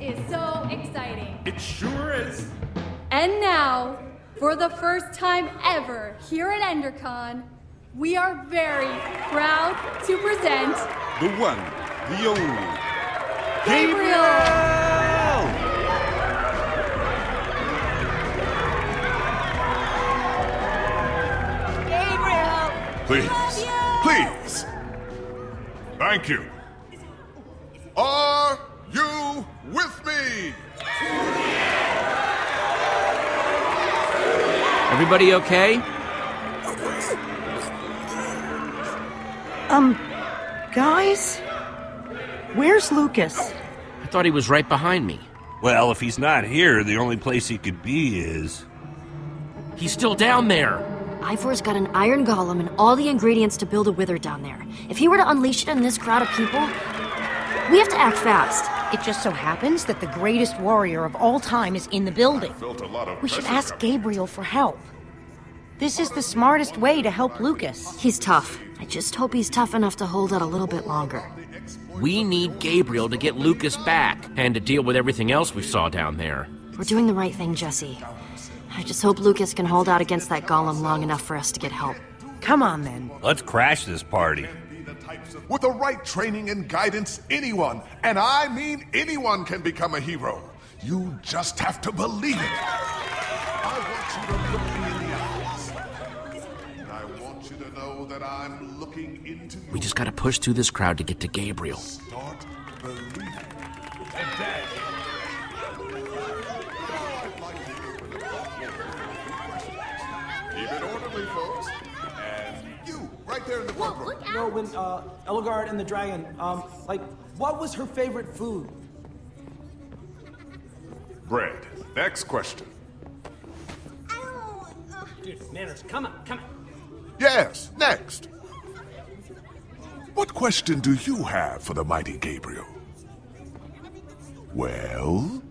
is so exciting. It sure is. And now, for the first time ever here at EnderCon, we are very proud to present The one, the only. Gabriel! Gabriel! Please. Please. Thank you. Are Everybody okay? Um, guys? Where's Lukas? I thought he was right behind me. Well, if he's not here, the only place he could be is. He's still down there. Ivor's got an iron golem and all the ingredients to build a wither down there. If he were to unleash it on this crowd of people, we have to act fast. It just so happens that the greatest warrior of all time is in the building. Felt a lot of We should ask coming. Gabriel for help. This is the smartest way to help Lukas. He's tough. I just hope he's tough enough to hold out a little bit longer. We need Gabriel to get Lukas back and to deal with everything else we saw down there. We're doing the right thing, Jesse. I just hope Lukas can hold out against that golem long enough for us to get help. Come on then. Let's crash this party. With the right training and guidance, anyone, and I mean anyone, can become a hero. You just have to believe it. I want you to look me in the eyes. And I want you to know that I'm looking into We just gotta push through this crowd to get to Gabriel. start believing. Keep it orderly, folks. And you, right there in the front row. No, when uh, Ellegaard and the dragon, um, like, what was her favorite food? Bread. Next question. Dude, manners, come on, come on. Yes, next. What question do you have for the mighty Gabriel? Well?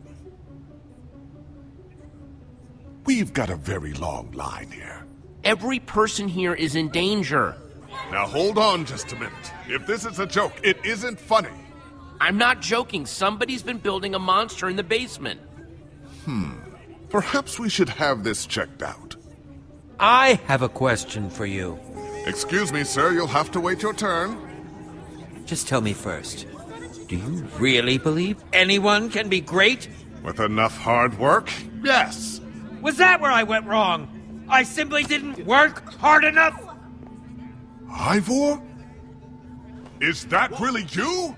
We've got a very long line here. Every person here is in danger. Now hold on just a minute. If this is a joke, it isn't funny. I'm not joking. Somebody's been building a monster in the basement. Hmm. Perhaps we should have this checked out. I have a question for you. Excuse me, sir, you'll have to wait your turn. Just tell me first. Do you really believe anyone can be great? With enough hard work, yes. Was that where I went wrong? I simply didn't work hard enough? Ivor? Is that really you?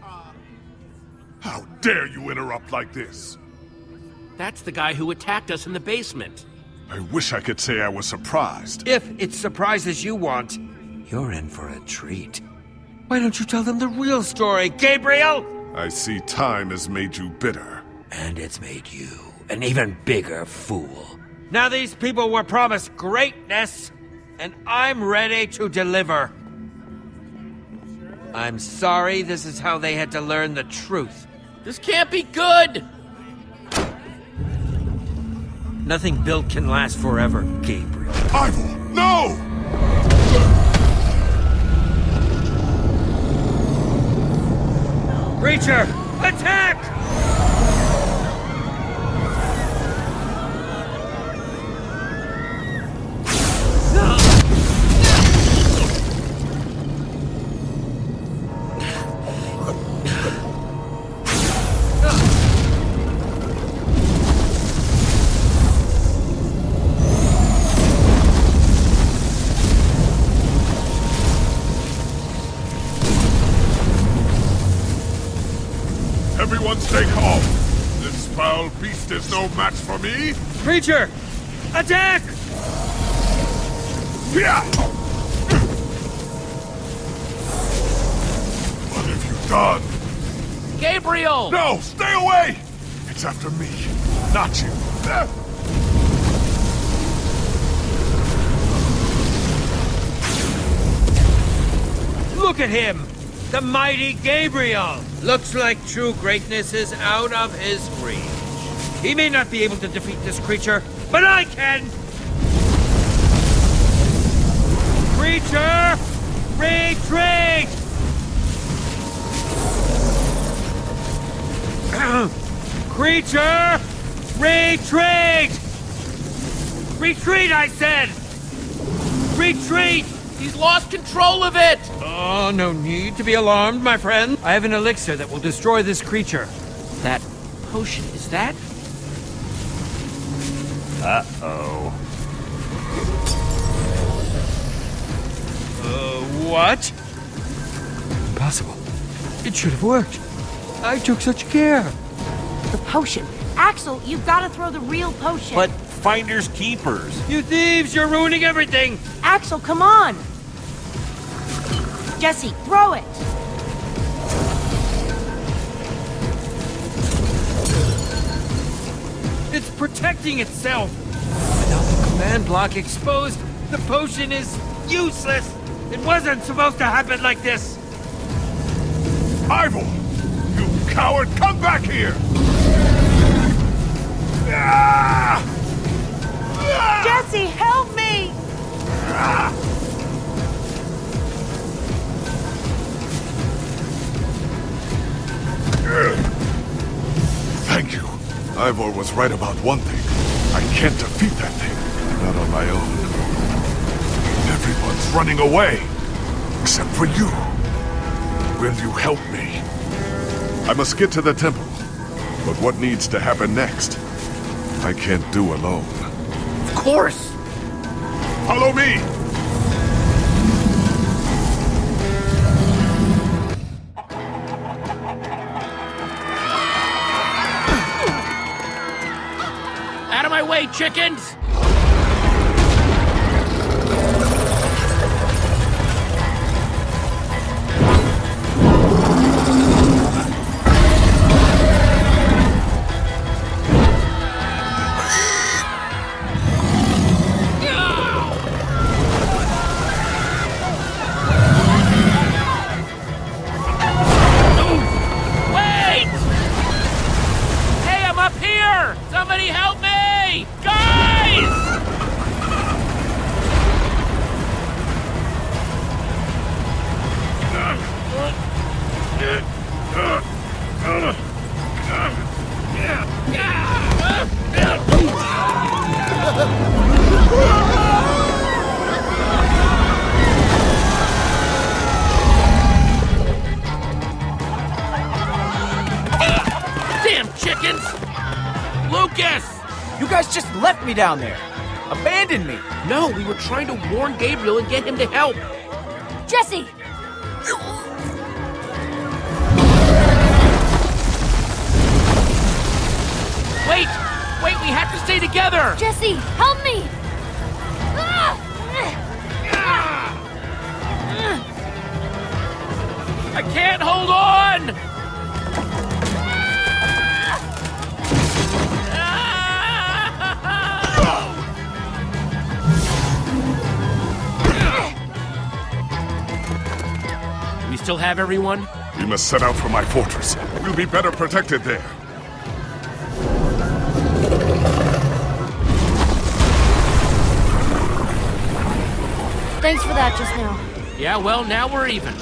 How dare you interrupt like this? That's the guy who attacked us in the basement. I wish I could say I was surprised. If it's surprises you want, you're in for a treat. Why don't you tell them the real story, Gabriel? I see time has made you bitter. And it's made you an even bigger fool. Now these people were promised greatness, and I'm ready to deliver. I'm sorry this is how they had to learn the truth. This can't be good! Nothing built can last forever, Gabriel. Ivor, no! Creature, attack! Creature, attack! Yeah! What have you done? Gabriel! No, stay away! It's after me, not you. Ah! Look at him! The mighty Gabriel! Looks like true greatness is out of his reach. He may not be able to defeat this creature, but I can! Creature! Retreat! Creature! Retreat! Retreat, I said! Retreat! He's lost control of it! Oh, no need to be alarmed, my friend. I have an elixir that will destroy this creature. That potion, is that? Uh-oh. Uh, what? Impossible. It should have worked. I took such care. The potion. Axel, you've got to throw the real potion. But finders keepers. You thieves, you're ruining everything! Axel, come on! Jesse, throw it! Protecting itself. Without the command block exposed, the potion is useless. It wasn't supposed to happen like this. Ivor! You coward, come back here! Ah! Ah! Jesse, help me! Ivor was right about one thing. I can't defeat that thing. Not on my own. Everyone's running away. Except for you. Will you help me? I must get to the temple. But what needs to happen next? I can't do alone. Of course! Follow me! Chickens! Me down there. Abandoned me. No, we were trying to warn Gabriel and get him to help. Jesse! Wait! Wait, we have to stay together! Jesse, help me! I can't hold on! Still have everyone? We must set out for my fortress. We'll be better protected there. Thanks for that just now. Yeah, well, now we're even.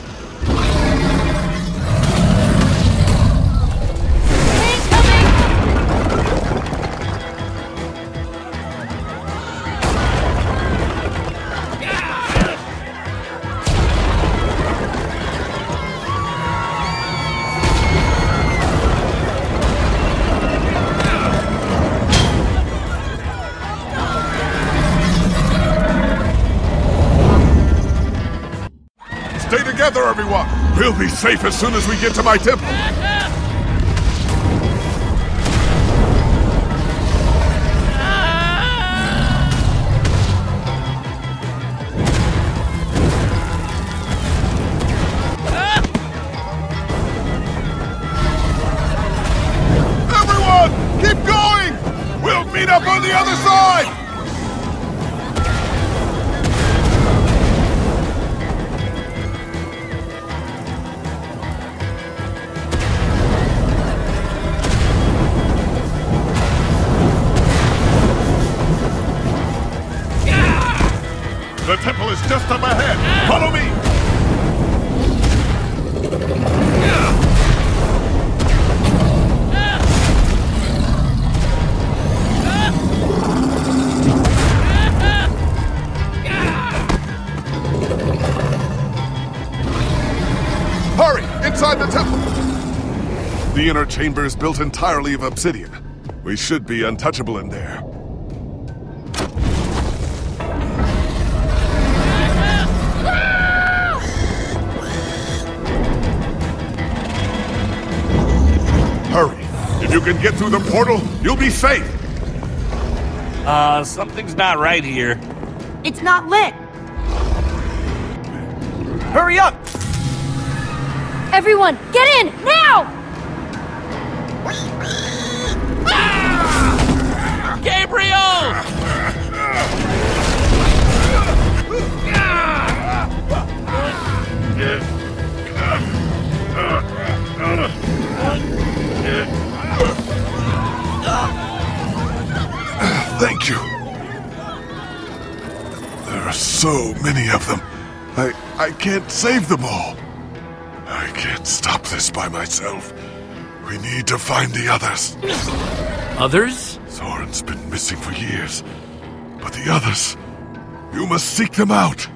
Be safe as soon as we get to my temple! The inner chamber is built entirely of obsidian. We should be untouchable in there. Hurry! If you can get through the portal, you'll be safe! Uh, something's not right here. It's not lit. Hurry up! Everyone, get in, now! Gabriel! Thank you. There are so many of them. I I can't save them all. I can't stop this by myself. We need to find the others. Others? Soren's been missing for years. But the others, you must seek them out.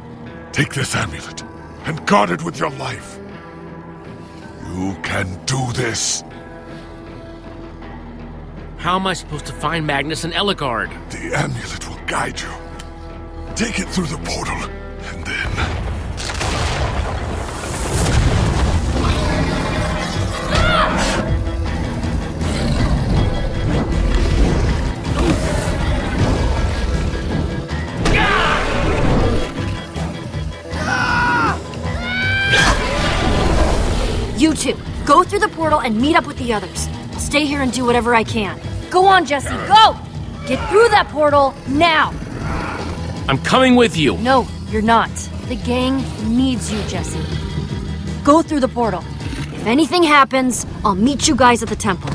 Take this amulet and guard it with your life. You can do this. How am I supposed to find Magnus and Ellegaard? The amulet will guide you. Take it through the portal, You two, go through the portal and meet up with the others. I'll stay here and do whatever I can. Go on, Jesse, go! Get through that portal now! I'm coming with you. No, you're not. The gang needs you, Jesse. Go through the portal. If anything happens, I'll meet you guys at the temple.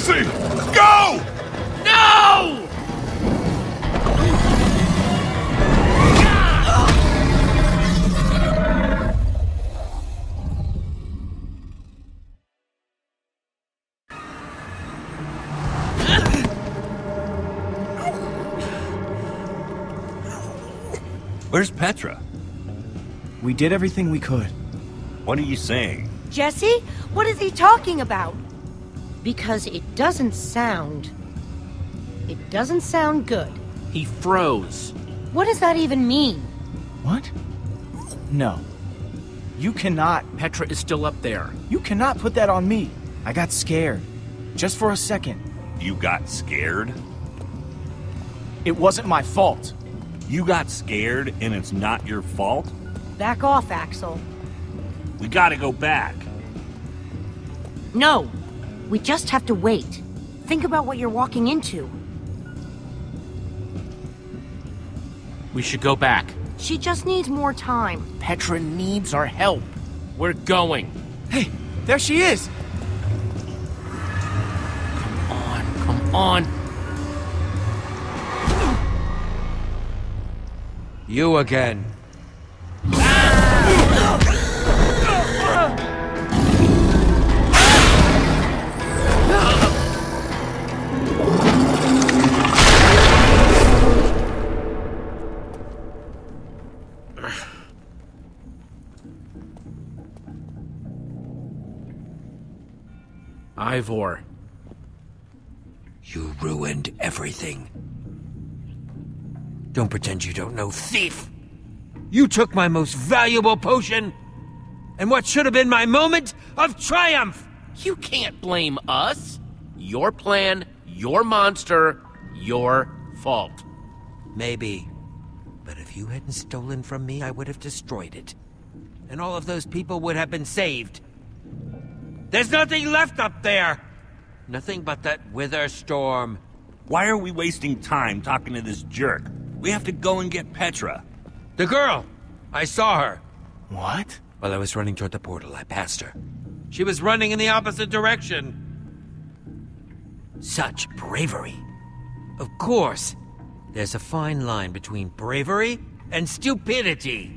Jesse! Go! No! Where's Petra? We did everything we could. What are you saying? Jesse, what is he talking about? Because it doesn't sound. It doesn't sound good. He froze. What does that even mean? What? No. You cannot. Petra is still up there. You cannot put that on me. I got scared. Just for a second. You got scared? It wasn't my fault. You got scared and it's not your fault? Back off, Axel. We gotta go back. No. We just have to wait. Think about what you're walking into. We should go back. She just needs more time. Petra needs our help. We're going. Hey, there she is! Come on, come on. You again. Ivor. You ruined everything. Don't pretend you don't know, thief! You took my most valuable potion! And what should have been my moment of triumph! You can't blame us. Your plan, your monster, your fault. Maybe. But if you hadn't stolen from me, I would have destroyed it. And all of those people would have been saved. There's nothing left up there! Nothing but that wither storm. Why are we wasting time talking to this jerk? We have to go and get Petra. The girl! I saw her. What? While I was running toward the portal, I passed her. She was running in the opposite direction. Such bravery. Of course, there's a fine line between bravery and stupidity.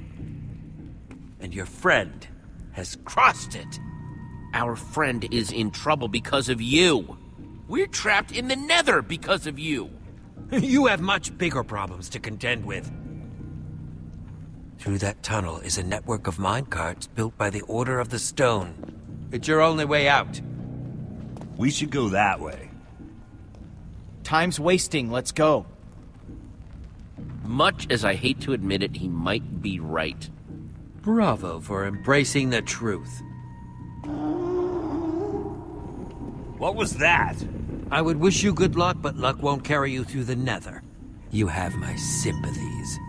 And your friend has crossed it. Our friend is in trouble because of you. We're trapped in the nether because of you. you have much bigger problems to contend with. Through that tunnel is a network of minecarts built by the Order of the Stone. It's your only way out. We should go that way. Time's wasting. Let's go. Much as I hate to admit it, he might be right. Bravo for embracing the truth. What was that? I would wish you good luck, but luck won't carry you through the nether. You have my sympathies.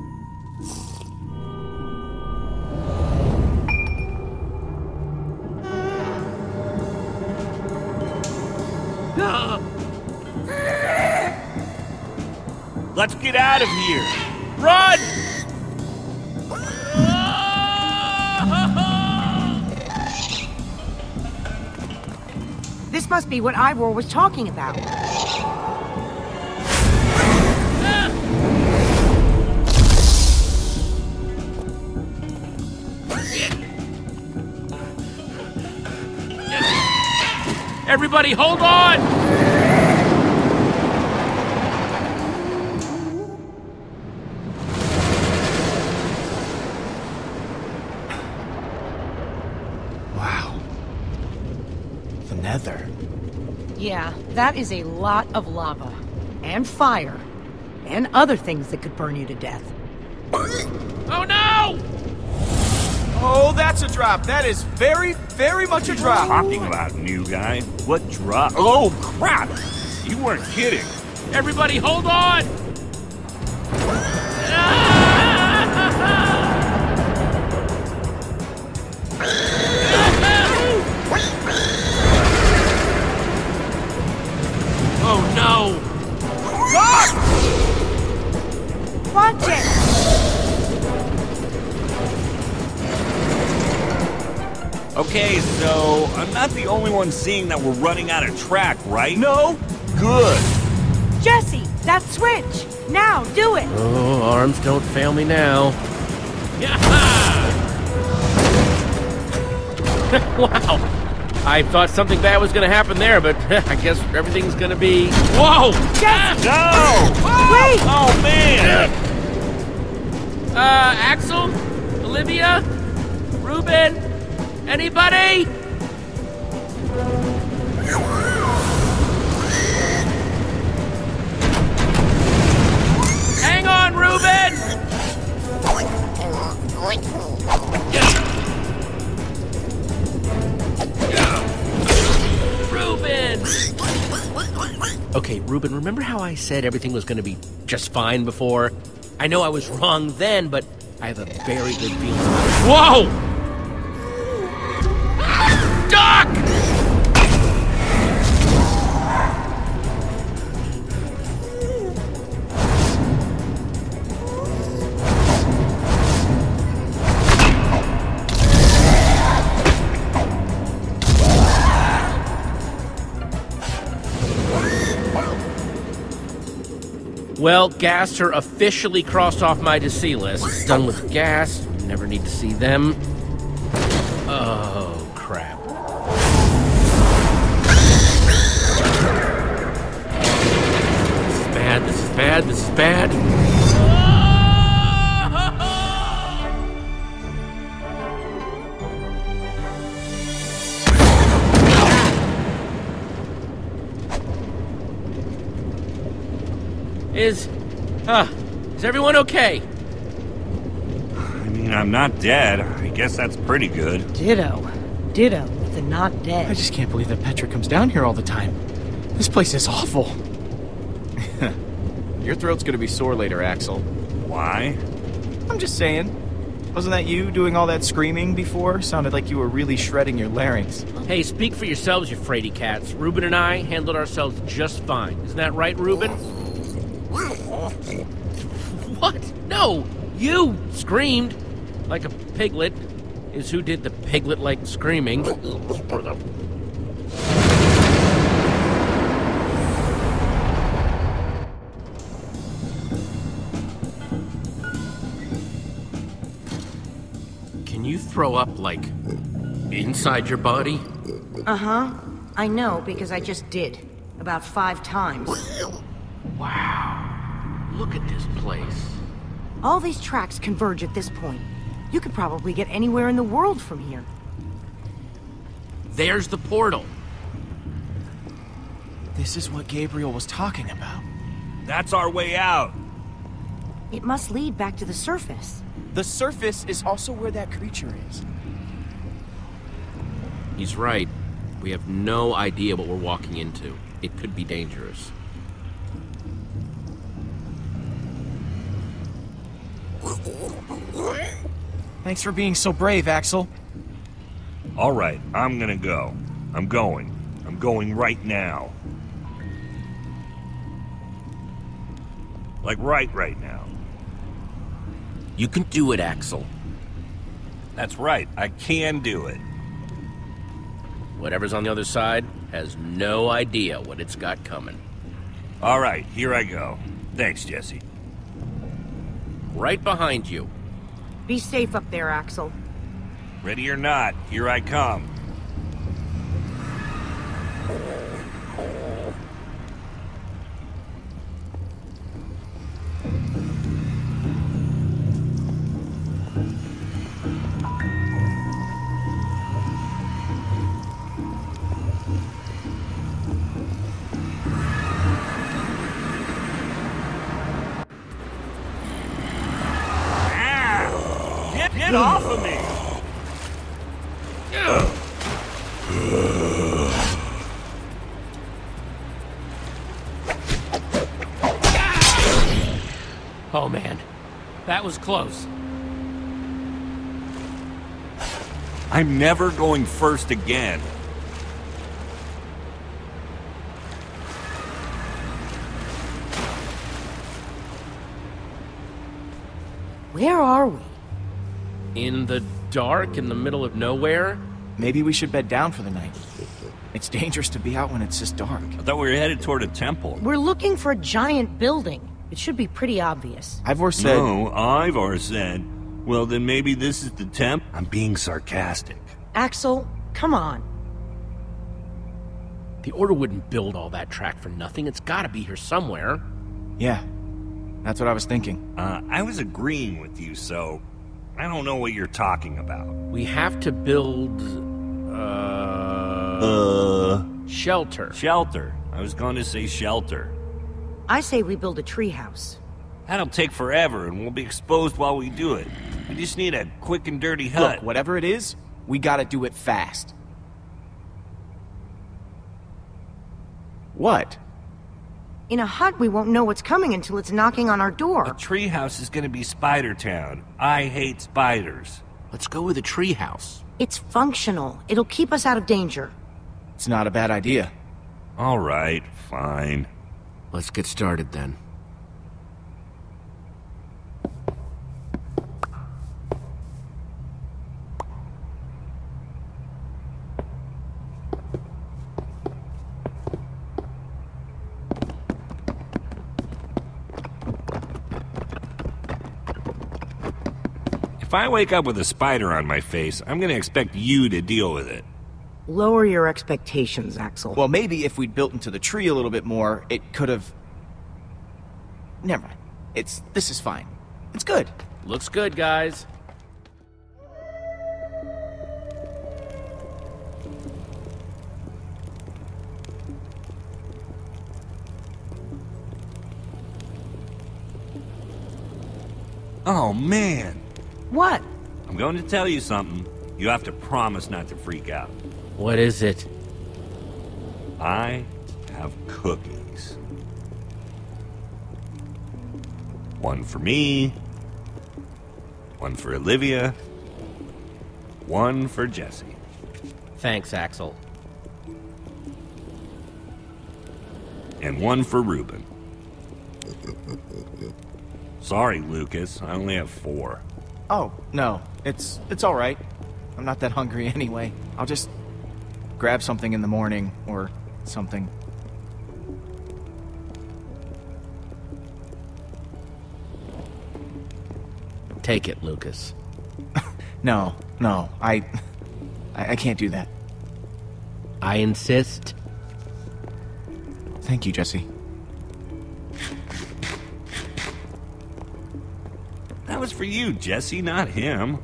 Let's get out of here! Run! This must be what Ivor was talking about. Everybody, hold on! Wow. The Nether. Yeah, that is a lot of lava. And fire. And other things that could burn you to death. Oh no! Oh, that's a drop. That is very, very much a drop. Talking about new guy. What drop? Oh crap! You weren't kidding. Everybody, hold on! Okay, so I'm not the only one seeing that we're running out of track, right? No? Good. Jesse, that switch! Now, do it! Oh, arms don't fail me now. wow. I thought something bad was gonna happen there, but I guess everything's gonna be. Whoa! No! Wait! Oh man! Uh, Axel? Olivia? Reuben? Anybody? Hang on, Reuben! Reuben! Okay, Reuben, remember how I said everything was gonna be just fine before? I know I was wrong then, but I have a very good feeling. Whoa! Well, Gaster officially crossed off my to see list. Done with gas. Never need to see them. Is, uh, is everyone okay? I mean, I'm not dead. I guess that's pretty good. Ditto. Ditto with the not dead. I just can't believe that Petra comes down here all the time. This place is awful. Your throat's gonna be sore later, Axel. Why? I'm just saying. Wasn't that you doing all that screaming before? Sounded like you were really shredding your larynx. Hey, speak for yourselves, you fraidy cats. Reuben and I handled ourselves just fine. Isn't that right, Reuben? What? No! You screamed! Like a piglet, is who did the piglet like screaming. Can you throw up, like, inside your body? Uh huh. I know because I just did. About five times. Wow. Look at this place. All these tracks converge at this point. You could probably get anywhere in the world from here. There's the portal. This is what Gabriel was talking about. That's our way out. It must lead back to the surface. The surface is also where that creature is. He's right. We have no idea what we're walking into. It could be dangerous. Thanks for being so brave, Axel. All right, I'm gonna go. I'm going. I'm going right now. Like right right now. You can do it, Axel. That's right, I can do it. Whatever's on the other side has no idea what it's got coming. All right, here I go. Thanks, Jesse. Right behind you. Be safe up there, Axel. Ready or not, here I come. Get, get off of me! Oh man, that was close. I'm never going first again. Where are we? In the dark, in the middle of nowhere? Maybe we should bed down for the night. It's dangerous to be out when it's this dark. I thought we were headed toward a temple. We're looking for a giant building. It should be pretty obvious. Ivor said... No, Ivor said. Well, then maybe this is the temp? I'm being sarcastic. Axel, come on. The Order wouldn't build all that track for nothing. It's gotta be here somewhere. Yeah, that's what I was thinking. Uh, I was agreeing with you, so I don't know what you're talking about. We have to build. Uh. Uh. Shelter. Shelter. I was going to say shelter. I say we build a treehouse. That'll take forever, and we'll be exposed while we do it. We just need a quick and dirty hut. Look, whatever it is, we gotta do it fast. What? In a hut, we won't know what's coming until it's knocking on our door. A door. treehouse is gonna be Spider Town. I hate spiders. Let's go with a treehouse. It's functional. It'll keep us out of danger. It's not a bad idea. All right, fine. Let's get started then. If I wake up with a spider on my face, I'm gonna expect you to deal with it. Lower your expectations, Axel. Well, maybe if we'd built into the tree a little bit more, it could have... Never mind. It's... this is fine. It's good. Looks good, guys. Oh man, what? I'm going to tell you something. You have to promise not to freak out. What is it? I have cookies. One for me, one for Olivia, one for Jesse. Thanks, Axel. and one for Reuben. Sorry, Lukas. I only have four. Oh, no. It's... it's alright. I'm not that hungry anyway. I'll just... grab something in the morning, or something. Take it, Lukas. No, No, I, I, I can't do that. I insist. Thank you, Jesse. For you, Jesse, not him.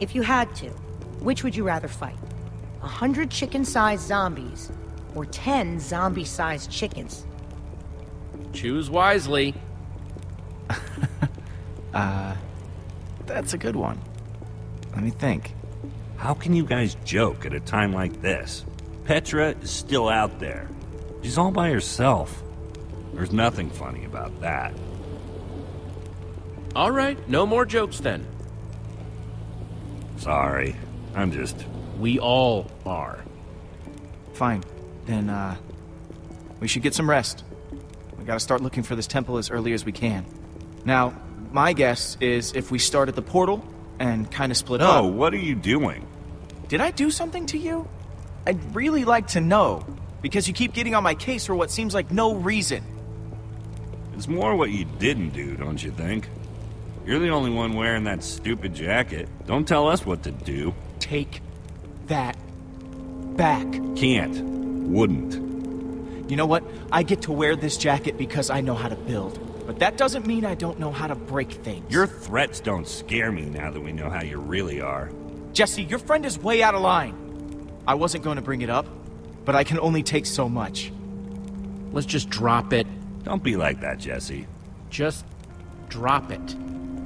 If you had to, which would you rather fight? A hundred chicken-sized zombies, or ten zombie-sized chickens? Choose wisely. uh, that's a good one. Let me think. How can you guys joke at a time like this? Petra is still out there. She's all by herself. There's nothing funny about that. All right, no more jokes then. Sorry. I'm just. We all are. Fine. Then, uh. We should get some rest. We gotta start looking for this temple as early as we can. Now, my guess is if we start at the portal and kind of split no, up. No, what are you doing? Did I do something to you? I'd really like to know, because you keep getting on my case for what seems like no reason. It's more what you didn't do, don't you think? You're the only one wearing that stupid jacket. Don't tell us what to do. Take that back. Can't. Wouldn't. You know what? I get to wear this jacket because I know how to build. But that doesn't mean I don't know how to break things. Your threats don't scare me now that we know how you really are. Jesse, your friend is way out of line. I wasn't going to bring it up, but I can only take so much. Let's just drop it. Don't be like that, Jesse. Just drop it.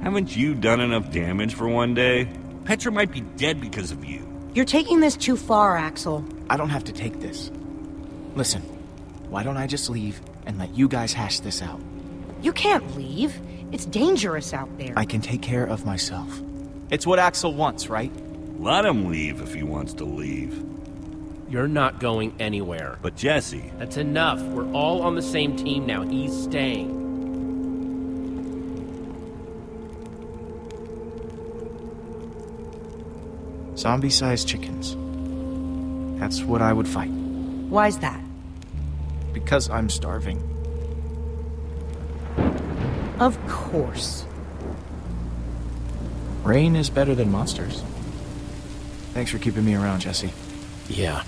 Haven't you done enough damage for one day? Petra might be dead because of you. You're taking this too far, Axel. I don't have to take this. Listen, why don't I just leave and let you guys hash this out? You can't leave. It's dangerous out there. I can take care of myself. It's what Axel wants, right? Let him leave if he wants to leave. You're not going anywhere. But Jesse... That's enough. We're all on the same team now. He's staying. Zombie-sized chickens. That's what I would fight. Why's that? Because I'm starving. Of course. Rain is better than monsters. Thanks for keeping me around, Jesse. Yeah,